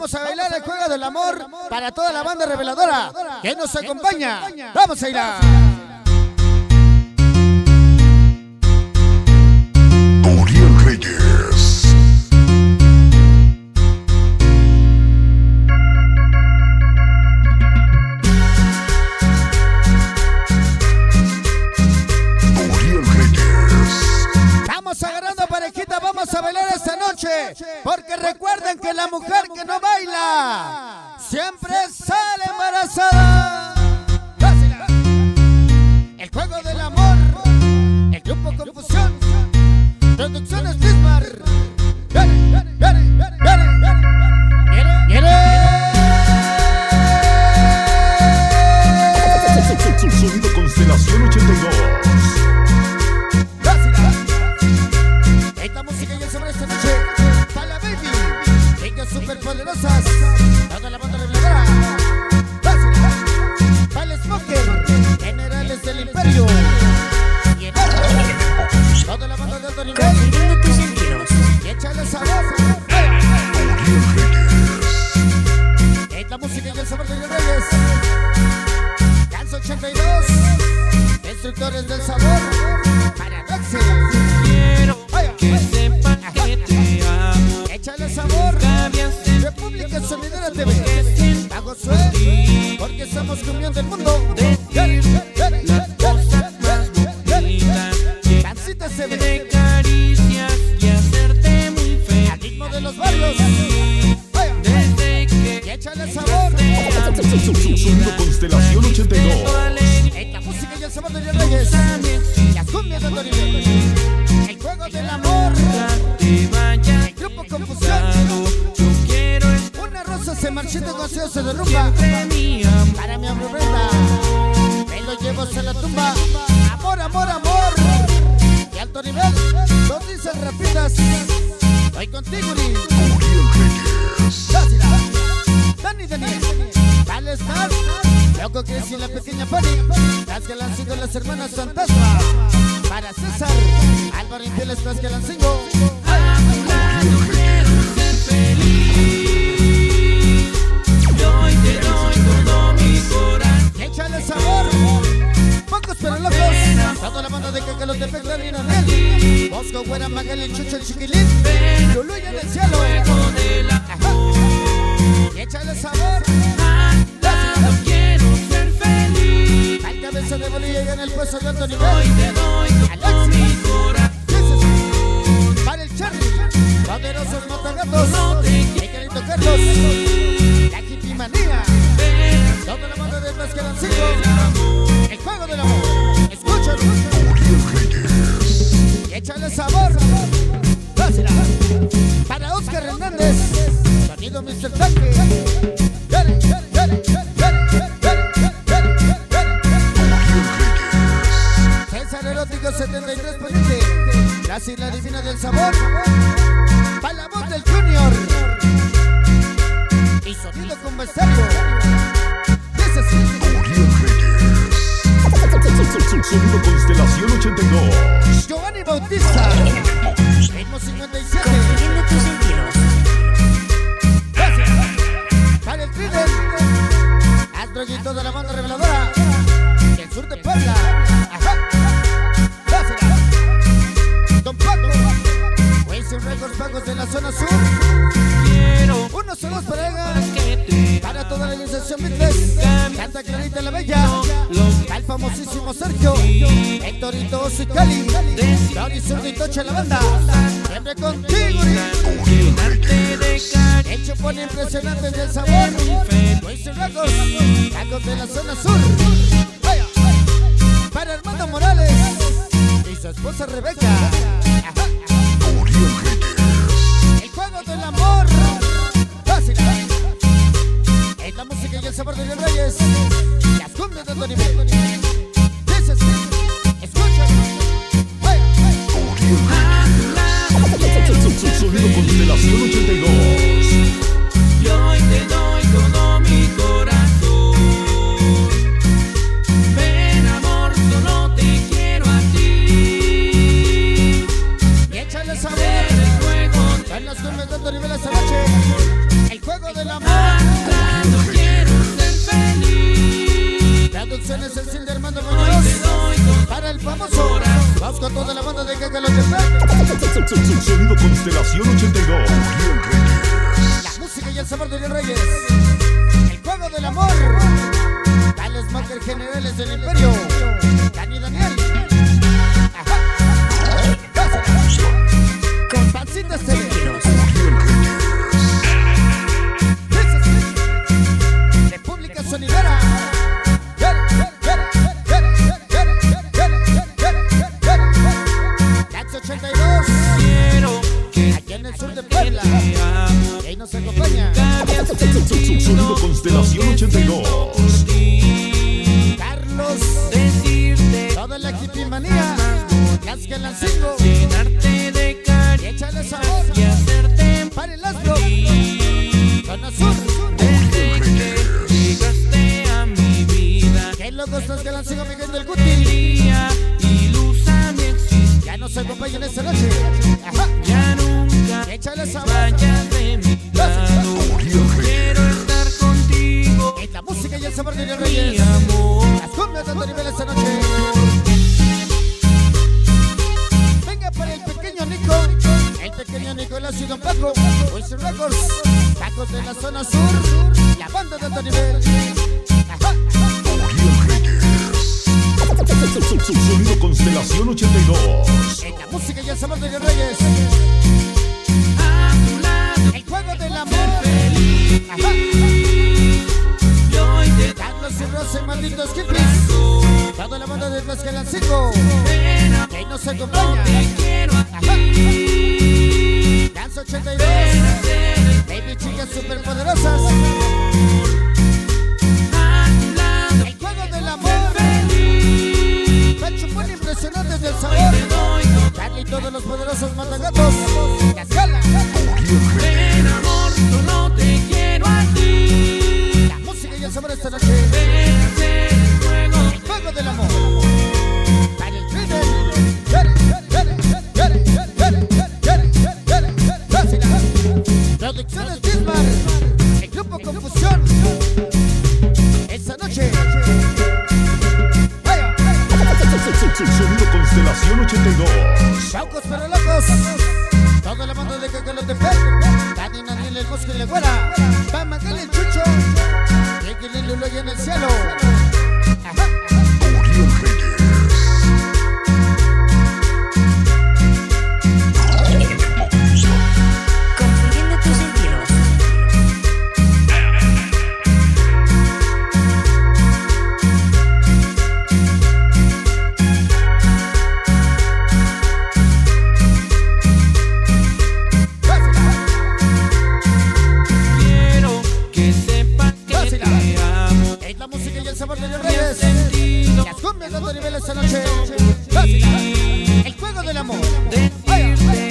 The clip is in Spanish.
Vamos a bailar el juego del amor para toda la banda reveladora que nos acompaña. Vamos a ir a... Porque estamos comiendo el mundo. decir las cosas más bonitas. Pancita se De ve. caricias y hacerte muy Al feliz. ritmo de los barrios. Desde Y que échale sabor. te. Sonido Constelación 82. Esta música y el sabor de los reyes. Las cumbias de alto nivel. El juego del amor. Te El grupo Confusión. Yo quiero Una rosa se marchita con se se derrumba. Amor, amor, amor. De alto nivel. Dos dicen rapidas. Estoy contigo, Uri. Dani, Daniel. Dale estar. Loco que y la pequeña Pani. Las que han sido las hermanas fantasma. Para César. Álvaro Infieles, las que han sido. Güera, Magali, Chucho, el Chiquilín. Lulu y en el cielo. de la Ajá. Y échale sabor. Lado quiero ser feliz. Al cabeza de bolilla y en el puesto de alto dale. Uriel Reyes. César Erótico 73 Poniente. La isla divina del sabor. Para la voz del Junior. Y sonido con vestuario. Dice así. Sonido Constelación 82. Giovanni Bautista. Ritmo 57. La. Santa Clarita la Bella. Al famosísimo Sergio. Héctorito Oso y Cali. Tony Zurdito Tocha la banda. Siempre contigo. El chupón impresionante del sabor. Wilson Records. Tacos de la zona sur. Para Armando Morales. Y su esposa Rebeca. De alto nivel esta noche. del A amor. tu lado quiero ser feliz. Traducciones el Cid de Armando Muñoz. Para el famoso. Vamos con toda la banda de Caca Los Tepec. Sonido Constelación 82. La música y el sabor de los reyes. El juego del amor. Dale Smoker Generales del Imperio. Dani Daniel. Ajá. Con pancitas equipimanía. Las que las cinco. llenarte de Y cariño échale sabor. y hacerte Para el astro. Zona Sur. Desde que llegaste a mi vida, Qué locos los que las cinco Miguel del Guti. alegría y luz a mi existencia. Ya nos acompañan esta noche. Ajá. Records. Tacos de la zona sur. La banda de alto nivel. Sonido Constelación 82. En la música y el sabor de los reyes. A tu lado, El juego del amor. feliz. Ajá. Y hoy te Carlos y Rosa y malditos hippies. Toda la banda de Tlaxcalancingo. pena, Que ahí nos acompaña. te quiero a Ajá. Ti. Dance 82. Baby chicas superpoderosas. El juego del amor. feliz. Pachupón impresionante del sabor. Charlie y todos los poderosos matagatos. viejos que le huela. Va a mandarle el chucho. Que lindo lo en el cielo. nivel esta noche. El juego del amor. Ay, ay.